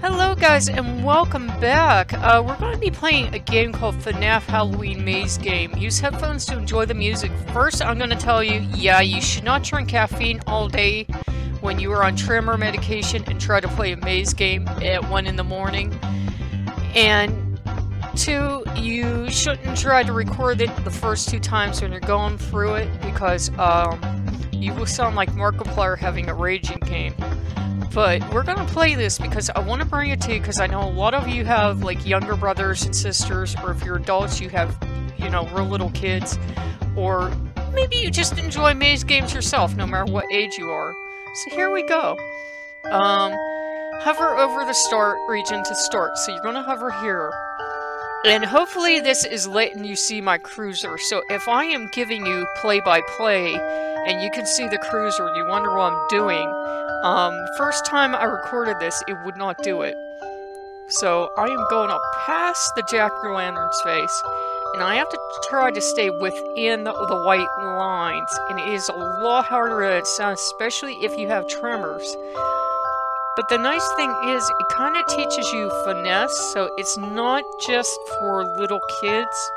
Hello guys and welcome back. Uh, we're going to be playing a game called FNAF Halloween Maze Game. Use headphones to enjoy the music. First I'm going to tell you, yeah, you should not drink caffeine all day when you are on tremor medication and try to play a maze game at 1 in the morning. And two, you shouldn't try to record it the first two times when you're going through it because um, you will sound like Markiplier having a raging game. But we're gonna play this because I want to bring it to you because I know a lot of you have like younger brothers and sisters, or if you're adults, you have, you know, real little kids, or maybe you just enjoy maze games yourself, no matter what age you are. So here we go. Um, hover over the start region to start. So you're gonna hover here. And hopefully this is letting you see my cursor. So if I am giving you play-by-play, -play, and you can see the cursor and you wonder what I'm doing, um, first time I recorded this, it would not do it. So I am going up past the jack-o'-lantern's face, and I have to try to stay within the, the, white lines, and it is a lot harder than it sounds, especially if you have tremors. But the nice thing is, it kind of teaches you finesse, so it's not just for little kids.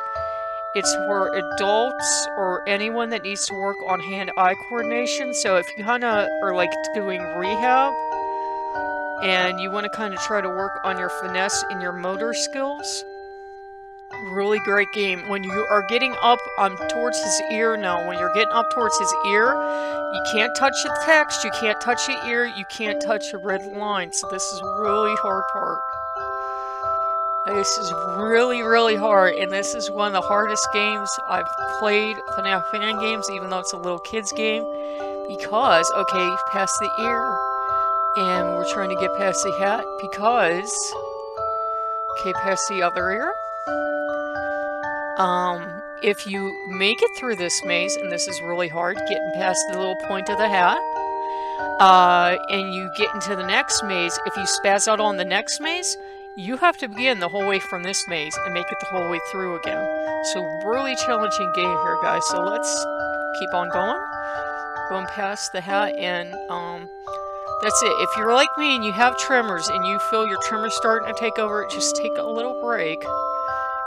It's for adults or anyone that needs to work on hand-eye coordination. So if you kind of are like doing rehab and you want to kind of try to work on your finesse and your motor skills, really great game. When you are getting up um, towards his ear now, when you're getting up towards his ear, you can't touch the text, you can't touch the ear, you can't touch the red line. So this is really hard part. This is really, really hard, and this is one of the hardest games I've played FNAF fan games, even though it's a little kid's game, because, okay, past the ear, and we're trying to get past the hat, because, okay, past the other ear. Um, if you make it through this maze, and this is really hard, getting past the little point of the hat, uh, and you get into the next maze, if you spaz out on the next maze, you have to begin the whole way from this maze and make it the whole way through again. So really challenging game here, guys. So let's keep on going. Going past the hat and, um, that's it. If you're like me and you have tremors and you feel your tremors starting to take over, just take a little break.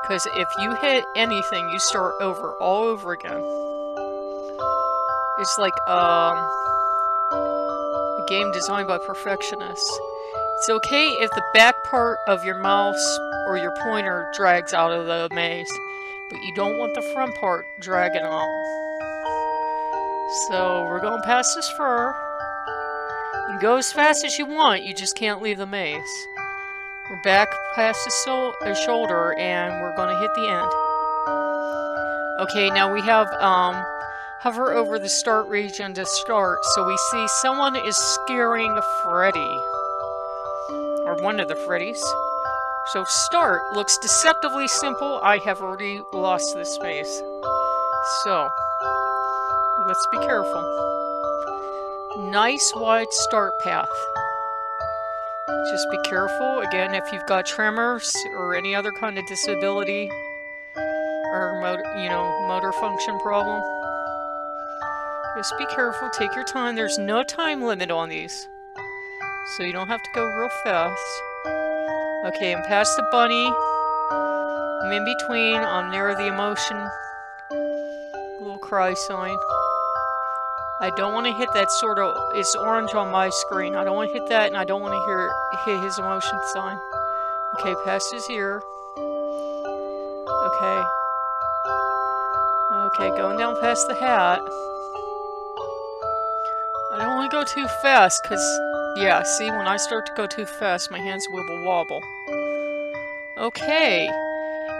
Because if you hit anything, you start over, all over again. It's like, um, a game designed by perfectionists. It's okay if the back part of your mouse or your pointer drags out of the maze, but you don't want the front part dragging out. So we're going past this fur. You go as fast as you want, you just can't leave the maze. We're back past the, so the shoulder and we're going to hit the end. Okay, now we have um, hover over the start region to start. So we see someone is scaring Freddy or one of the Freddys. So start looks deceptively simple. I have already lost this space. So, let's be careful. Nice wide start path. Just be careful. Again, if you've got tremors or any other kind of disability or motor, you know, motor function problem, just be careful. Take your time. There's no time limit on these so you don't have to go real fast. Okay, I'm past the bunny. I'm in between. I'm near the emotion. Little cry sign. I don't want to hit that sort of... It's orange on my screen. I don't want to hit that, and I don't want to hear hit his emotion sign. Okay, past his ear. Okay. Okay, going down past the hat. I don't want to go too fast, because yeah, see, when I start to go too fast, my hands wibble wobble. Okay.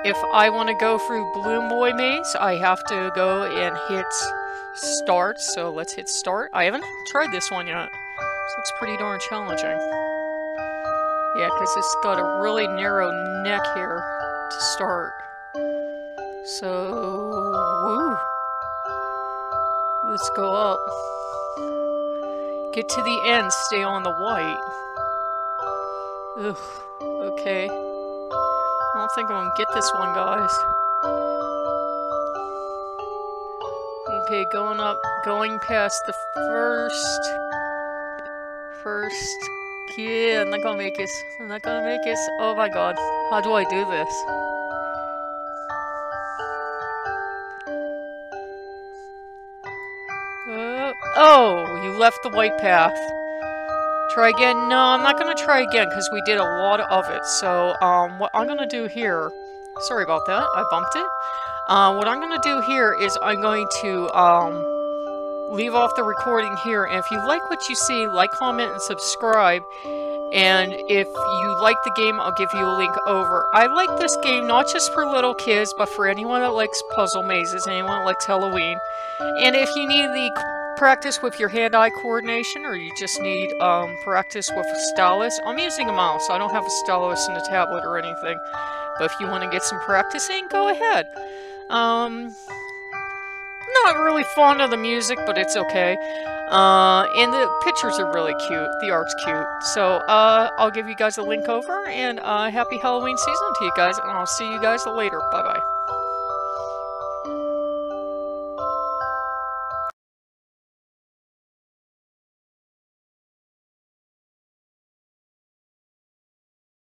If I want to go through Balloon Boy Maze, I have to go and hit start. So let's hit start. I haven't tried this one yet. This looks pretty darn challenging. Yeah, because it's got a really narrow neck here to start. So, woo. Let's go up. Get to the end, stay on the white. Ugh, okay. I don't think I'm gonna get this one, guys. Okay, going up, going past the first... First Yeah, I'm not gonna make it, I'm not gonna make it, Oh my god. How do I do this? Oh, you left the white path. Try again? No, I'm not gonna try again because we did a lot of it. So, um, what I'm gonna do here... Sorry about that, I bumped it. Uh, what I'm gonna do here is I'm going to, um, leave off the recording here. And if you like what you see, like, comment, and subscribe. And if you like the game, I'll give you a link over. I like this game not just for little kids, but for anyone that likes puzzle mazes, anyone that likes Halloween. And if you need the practice with your hand-eye coordination, or you just need um, practice with a stylus, I'm using a mouse. I don't have a stylus and a tablet or anything. But if you want to get some practicing, go ahead. Um, not really fond of the music, but it's okay. Uh, and the pictures are really cute. The art's cute. So, uh, I'll give you guys a link over, and uh, happy Halloween season to you guys, and I'll see you guys later. Bye-bye.